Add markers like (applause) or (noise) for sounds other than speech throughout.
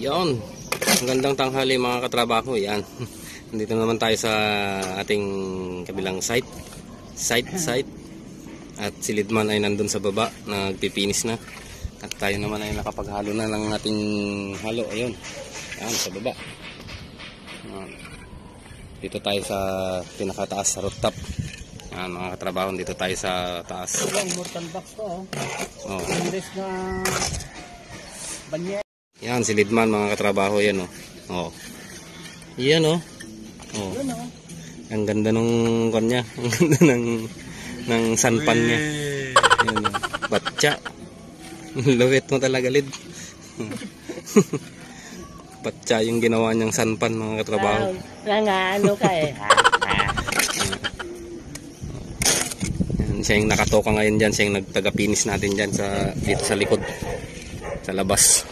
Yon. Ang gandang tanghali mga katrabaho. Yan. (laughs) Nandito naman tayo sa ating kabilang site. Site, site. At si Lidman ay nandun sa baba. Nagpipinis na. At tayo naman ay nakapaghalo na ng ating halo. Ayun. Yan, sa baba. Yan. Dito tayo sa pinakataas sa rooftop. Yan, mga katrabaho. Dito tayo sa taas. Yung mortal box to, oh. Oh. English na banye. Yan, si Lidman mga katrabaho. Yan, oh. Oh. Yan, oh. Oh. Oh. Ang ganda nung kanya. (laughs) Ang ganda ng ng sanpan niya. Yan, oh. Batya. (laughs) Luwit mo talaga, Lid. (laughs) Batya yung ginawa niyang sanpan mga katrabaho. Ah, nga, ano ka eh. Yan, siya yung nakatoka ngayon dyan. Siya yung nagtagapinis natin dyan sa, dito sa likod. Sa labas.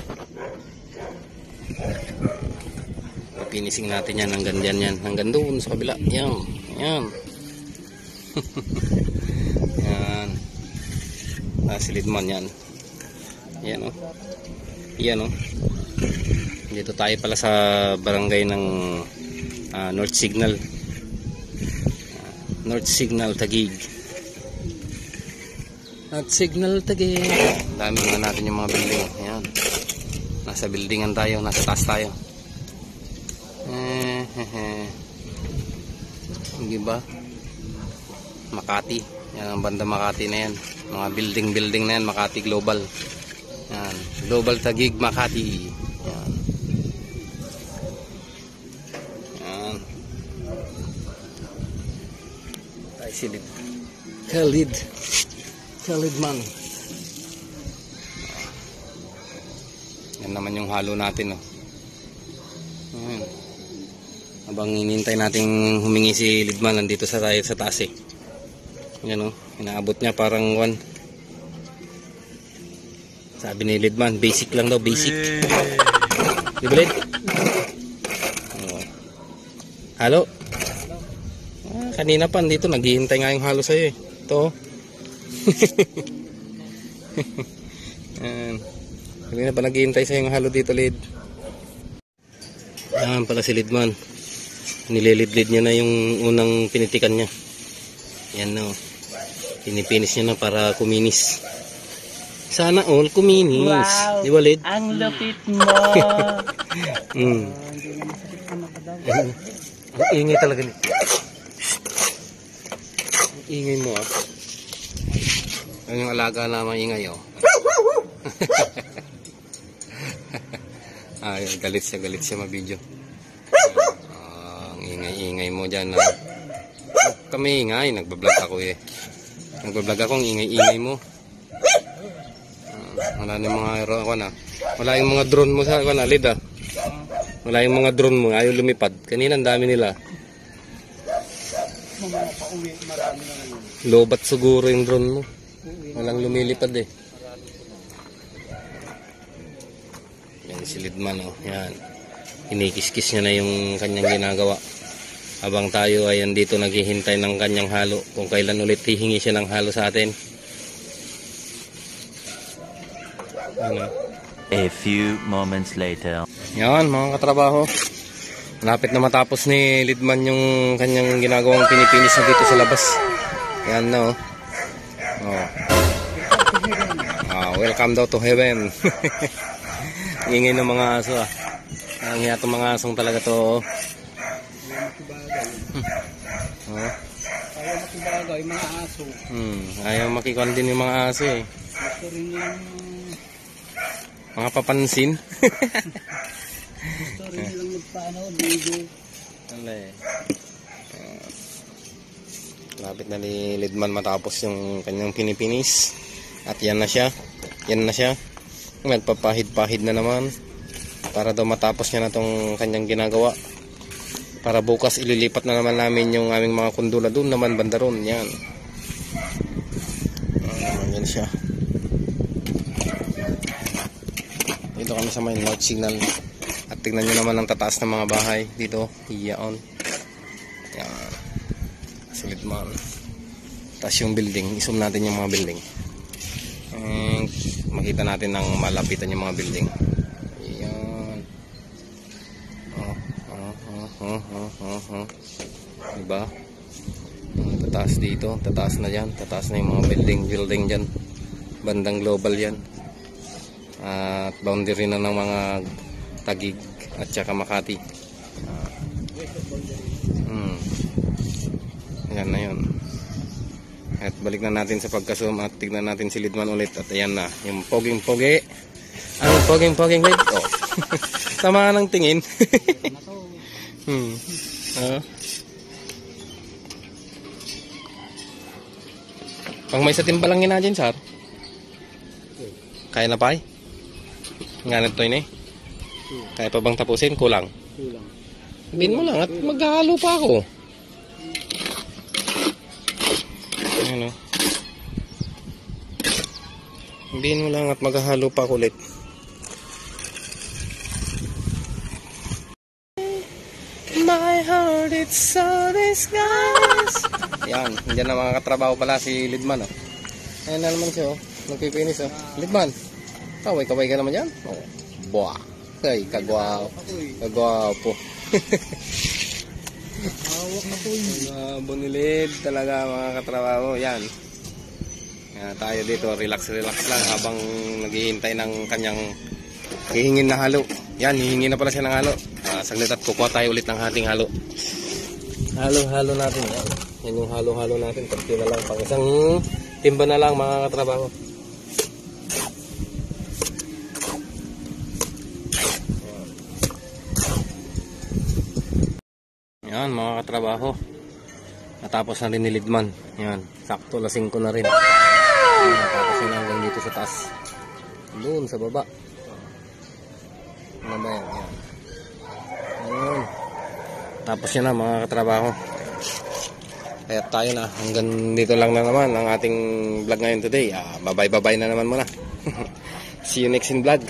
Pinising natin yan hanggang dyan yan. Hanggang doon sa kabila. Yan. Yan. (laughs) yan. Ah, si Lidman yan. Yan o. Yan o. Dito tayo pala sa barangay ng ah, North Signal. Ah, North Signal Tagig. North Signal Tagig. Dami na natin yung mga building. Yan. Nasa buildingan tayo. Nasa taas tayo. Hindi ba? Makati. Yan ang banda Makati na yan. Mga building-building na yan. Makati Global. Yan. Global Tagig Makati. Yan. Yan. Tayo silid. Khalid. Khalid man. Yan naman yung halo natin. Oh. Ayan. Habang inintay nating humingi si Lidman nandito sa tayo sa taas eh. Yan oh, inaabot niya parang one. Sabi ni Lidman, basic lang daw, basic. Di ba Lid? Oh. Halo? Ah, kanina pa dito, naghihintay nga yung halo sa'yo eh. Ito oh. (laughs) Kanina pa naghihintay sa'yo yung halo dito, Lid. Yan pala si Lidman. Nililid-lid niya na yung unang pinitikan niya. Yan na. oh. Pinipinis niya na para kuminis. Sana all kuminis. Wow. Di ba, Lid? Ang lupit mo. (laughs) Mm. Makadaw. Ang ingay talaga ni. Ang ingay mo ah. Ang yung alaga na maingay oh. (laughs) ah, galit siya, galit siya mabidyo. Ingay-ingay mo dyan ah. Kami ingay, nagbablog ako eh. Nagbablog ako, ingay-ingay mo. Ah, wala na mga aero ako na. Wala yung mga drone mo sa ako na, lid ah. Wala yung mga drone mo, ayaw lumipad. Kanina ang dami nila. Na. Lobat siguro yung drone mo. Walang lumilipad eh. Yan si Lidman oh. Yan. Inikis-kis niya na yung kanyang ginagawa. Habang tayo ay andito naghihintay ng kanyang halo. Kung kailan ulit hihingi siya ng halo sa atin. Ano? A few moments later. Yan mga katrabaho. Malapit na matapos ni Lidman yung kanyang ginagawang pinipinis na dito sa labas. Yan na oh. oh. Ah, welcome daw to heaven. (laughs) Ingay ng mga aso ah. Ang mga asong talaga to. oh. Oh. Kaya makibagaw, yung mga aso. Hmm, ayaw makikon din yung mga aso eh. Gusto rin nilang, Mga papansin. gusto rin nilang magpaano, bigo. Wala eh. Lapit na ni Lidman matapos yung kanyang pinipinis. At yan na siya. Yan na siya. Nagpapahid-pahid na naman. Para daw matapos niya na tong kanyang ginagawa. Para bukas ililipat na naman namin yung aming mga kundula doon naman banda ron. Yan. Ah, yan siya. Dito kami sa may north signal. At tignan nyo naman ang tataas ng mga bahay dito. Iyaon. Yan. Sulit man. Tapos yung building. Isum natin yung mga building. And makita natin ng malapitan yung mga building. Oh, oh. Diba? Tataas dito, tataas na yan, tataas na yung mga building, building dyan. Bandang global yan. At boundary na ng mga Tagig at saka Makati. Hmm. Ayan na yun. At balik na natin sa pagka-zoom at tignan natin si Lidman ulit. At ayan na, yung poging-pogi. Ang poging-poging Lid. Oh. (laughs) Tama ng tingin. (laughs) Ah. Pang may sa timba lang yun sir. Kaya na pa eh? Nga na to yun eh. Kaya pa bang tapusin? Kulang. Kulang. Bin mo lang at maghahalo pa ako. Ayan o. Bin mo lang at maghahalo pa ako ulit. My heart it's so disguised. Yan, hindi na mga katrabaho pala si Lidman oh. Ayan na naman siya oh. Nagpipinis oh. Lidman, kaway-kaway ka naman yan. Oh. Buah. Ay, kagwapo. Kagwapo. Hawak na po yun. Bunilid talaga mga katrabaho. Yan. Yan tayo dito. Relax, relax lang habang naghihintay ng kanyang hihingin na halo. Yan, hihingi na pala siya ng halo. Ah, saglit at kukuha tayo ulit ng ating halo. Halo-halo natin. Yan. Yan yung halo-halo natin. Kunti na lang. Pang isang timba na lang mga katrabaho. Yan mga katrabaho. Natapos na rin ni Lidman. Yan. Sakto lasing ko na rin. Yan, natapos na hanggang dito sa taas. Doon sa baba. Ano ba yan? Yan. Yan. Tapos yun na mga katrabaho. Kaya tayo na. Hanggang dito lang na naman ang ating vlog ngayon today. Ah, babay-babay na naman muna. (laughs) See you next in vlog.